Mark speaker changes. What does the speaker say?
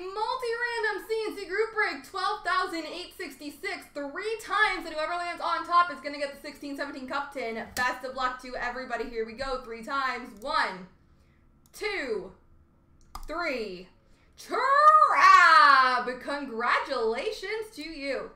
Speaker 1: multi-random CNC group break, 12,866. Three times, and whoever lands on top is going to get the 16-17 Cup tin. Best of luck to everybody. Here we go. Three times. One, two, three. Trab! Congratulations to you.